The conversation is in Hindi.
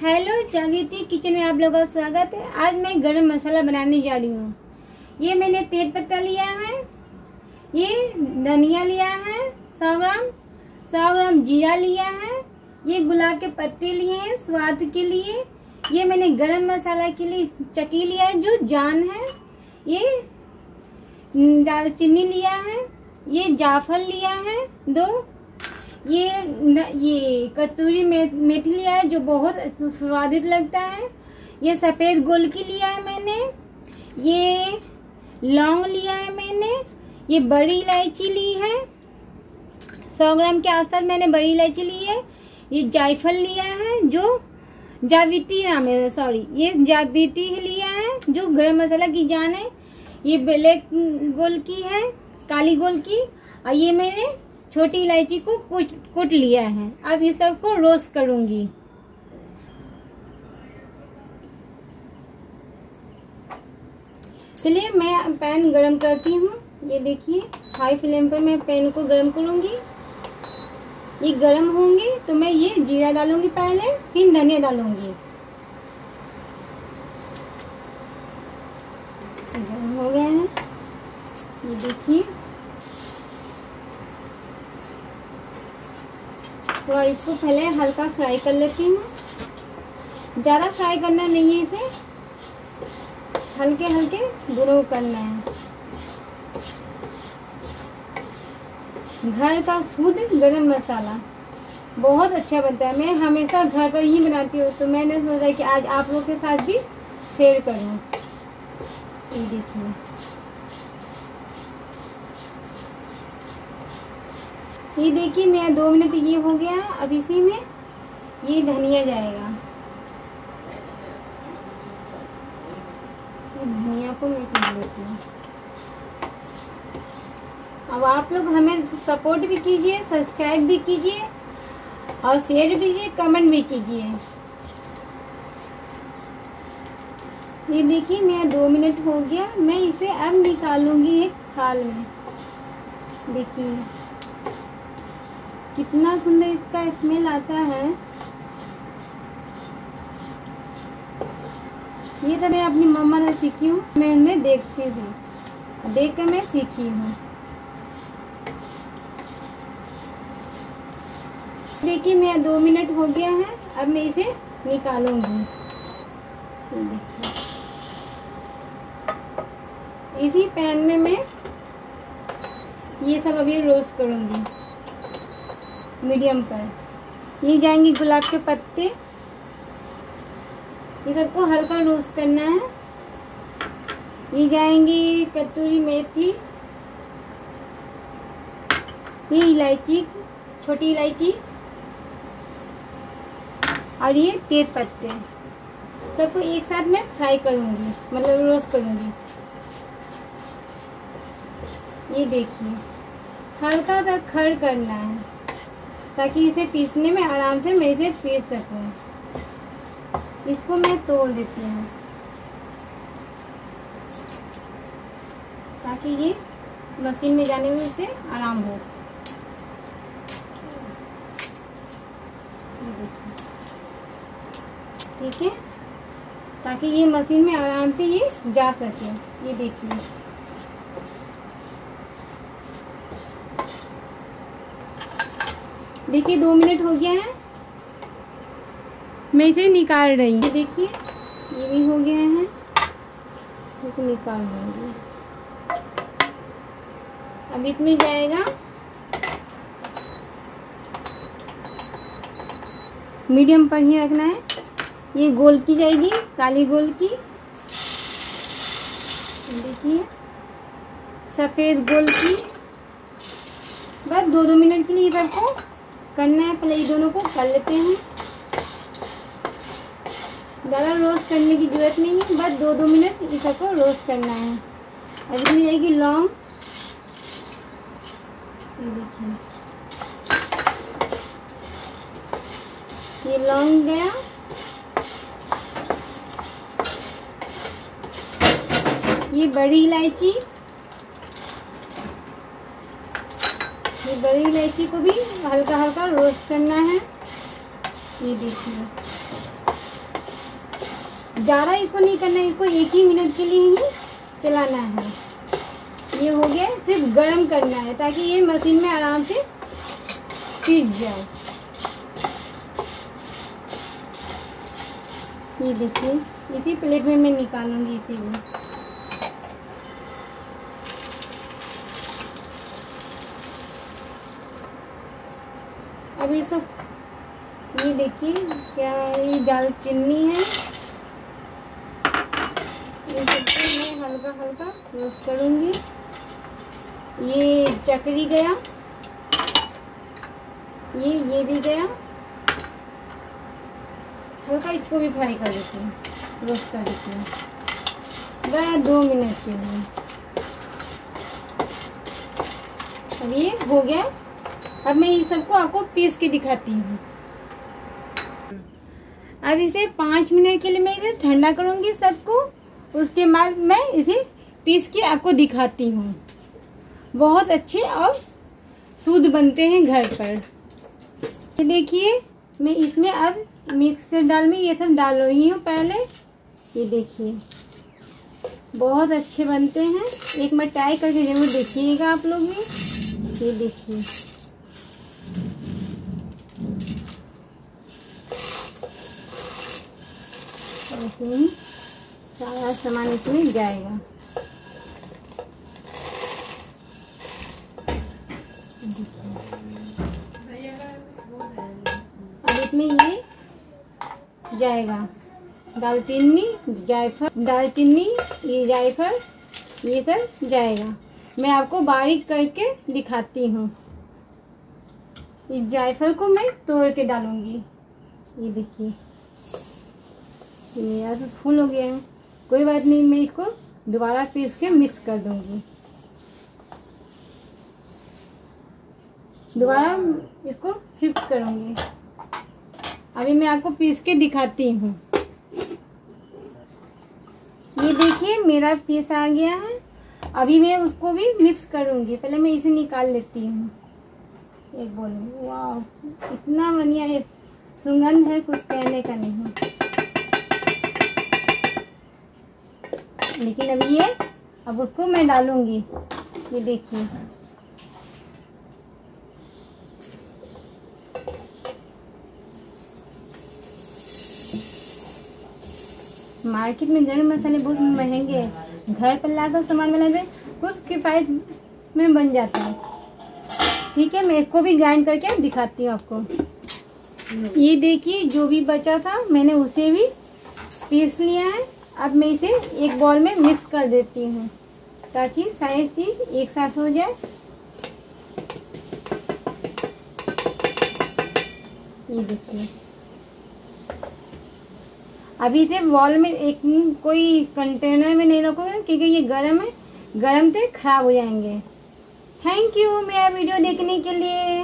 हेलो जागृति, किचन में आप लोगों का स्वागत है। आज मैं गरम मसाला बनाने जा रही हूँ। ये मैंने तेज पत्ता लिया है, ये धनिया लिया है, सौ ग्राम सौ ग्राम जीरा लिया है, ये गुलाब के पत्ते लिए हैं, स्वाद के लिए। ये मैंने गरम मसाला के लिए चक्की लिया है, जो जान है। ये दालचीनी लिया है, ये जाफ़र लिया है, दो ये न, ये कतूरी मे, मेथी लिया है जो बहुत स्वादिष्ट लगता है। ये सफ़ेद गोल की लिया है मैंने। ये लौंग लिया है मैंने। ये बड़ी इलायची ली है। सौ ग्राम के आसपास मैंने बड़ी इलायची ली है। ये जायफल लिया है जो जाविती नाम है सॉरी ये जाविती लिया है जो गरम मसाला की जान है। ये ब्लैक गोल की है काली गोल की। और ये मैंने छोटी इलायची को कुट कुट लिया है। अब ये सबको रोस्ट करूँगी। चलिए, मैं पैन गरम करती हूँ। ये देखिए हाई फ्लेम पर मैं पैन को गरम करूँगी। ये गरम होंगे तो मैं ये जीरा डालूँगी पहले, फिर धनिया डालूँगी। गरम हो गए हैं। ये देखिए। तो इसको पहले हल्का फ्राई कर लेती हूँ। ज़्यादा फ्राई करना नहीं है इसे। हल्के हल्के ग्रो करना है। घर का शुद्ध गरम मसाला। बहुत अच्छा बनता है। मैं हमेशा घर पर ही बनाती हूँ तो मैंने सोचा कि आज आप लोग के साथ भी शेयर करूँ। ये देखिए। ये देखिए, मेरा दो मिनट ये हो गया। अब इसी में ये धनिया जाएगा। धनिया को मैं पी लेती हूँ। अब आप लोग हमें सपोर्ट भी कीजिए, सब्सक्राइब भी कीजिए और शेयर भी कीजिए, कमेंट भी कीजिए। ये देखिए, मेरा दो मिनट हो गया। मैं इसे अब निकालूँगी एक थाल में। देखिए। कितना सुंदर इसका स्मेल आता है। ये तो मैं अपनी मम्मा से सीखी हूँ मैंने देखती थी देख कर मैं सीखी हूँ। देखिए, मेरा दो मिनट हो गया है, अब मैं इसे निकालूँगी। इसी पैन में मैं ये सब अभी रोस्ट करूँगी। मीडियम पर ये जाएँगे गुलाब के पत्ते। ये सबको हल्का रोस्ट करना है। ये जाएँगी कतूरी मेथी। ये इलायची, छोटी इलायची। और ये तेज पत्ते। सबको एक साथ मैं फ्राई करूँगी मतलब रोस्ट करूँगी। ये देखिए, हल्का सा खड़ करना है। ताकि इसे पीसने में आराम से मैं इसे पीस सकूँ। इसको मैं तोड़ देती हूँ। ताकि ये मशीन में जाने में इसे आराम हो। ठीक है? ताकि ये मशीन में आराम से ये जा सके। ये देखिए। देखिए, दो मिनट हो गया है। मैं इसे निकाल रही हूँ। देखिए, ये भी हो गया है। इसको निकाल दूँगी। अब इसमें जाएगा। मीडियम पर ही रखना है। ये गोल की जाएगी, काली गोल की। देखिए, सफ़ेद गोल की। बस दो दो मिनट के लिए सबको करना है, पहले ये दोनों को कर लेते हैं। ज़्यादा रोस्ट करने की ज़रूरत नहीं है, बस दो दो मिनट इस सबको रोस्ट करना है। अब इसमें जाएगी लौंग देखिए। ये लौंग गया। ये बड़ी इलायची। बड़ी इलायची को भी हल्का हल्का रोस्ट करना है। ये देखिए। ज़्यादा इसको नहीं करना इसको एक ही मिनट के लिए ही चलाना है। ये हो गया, सिर्फ़ गर्म करना है, ताकि ये मशीन में आराम से पीस जाए। ये देखिए, इसी प्लेट में मैं निकालूँगी इसी में अब ये सब ये देखिए क्या ये दाल चीनी है। मैं हल्का हल्का रोस्ट करूँगी। ये चकरी गया। ये ये भी गया। हल्का इसको भी फ्राई कर देती हूँ रोस्ट कर देती हूँ। गया दो मिनट के लिए। अब ये हो गया। अब मैं ये सबको आपको पीस के दिखाती हूँ। अब इसे पाँच मिनट के लिए मैं इसे ठंडा करूँगी सबको। उसके बाद मैं इसे पीस के आपको दिखाती हूँ। बहुत अच्छे और शुद्ध बनते हैं घर पर। ये देखिए, मैं इसमें अब मिक्सर डाल, में ये सब डाल रही हूँ पहले। ये देखिए, बहुत अच्छे बनते हैं। एक बार ट्राई करके ज़रूर देखिएगा आप लोग भी। ये देखिए। ऐसे ही सारा सामान इसमें जाएगा। अब इसमें ये जाएगा। दालचीनी जायफल दालचीनी ये जायफल, ये सब जाएगा। मैं आपको बारीक करके दिखाती हूँ। इस जायफल को मैं तोड़ के डालूँगी। ये देखिए। मेरा तो फूल हो गया है। कोई बात नहीं, मैं इसको दोबारा पीस के मिक्स कर दूँगी। दोबारा इसको फिक्स करूँगी। अभी मैं आपको पीस के दिखाती हूँ। ये देखिए, मेरा पीस आ गया है। अभी मैं उसको भी मिक्स करूँगी। पहले मैं इसे निकाल लेती हूँ। एक बोल, वाह, इतना बढ़िया सुगंध है कुछ कहने का नहीं। लेकिन अभी ये, अब उसको मैं डालूँगी। ये देखिए। मार्केट में गर्म मसाले बहुत महँगे हैं। घर पर लाकर सामान बनाते, कुछ किफायत में बन जाता है। ठीक है, मैं इसको भी ग्राइंड करके दिखाती हूँ आपको। ये देखिए, जो भी बचा था, मैंने उसे भी पीस लिया है। अब मैं इसे एक बॉल में मिक्स कर देती हूँ, ताकि सारी चीज़ एक साथ हो जाए। ये देखिए। अभी इसे बॉल में एक कोई कंटेनर में नहीं रखोगे, क्योंकि ये गर्म है, गर्म से खराब हो जाएँगे। थैंक यू मेरा वीडियो देखने के लिए।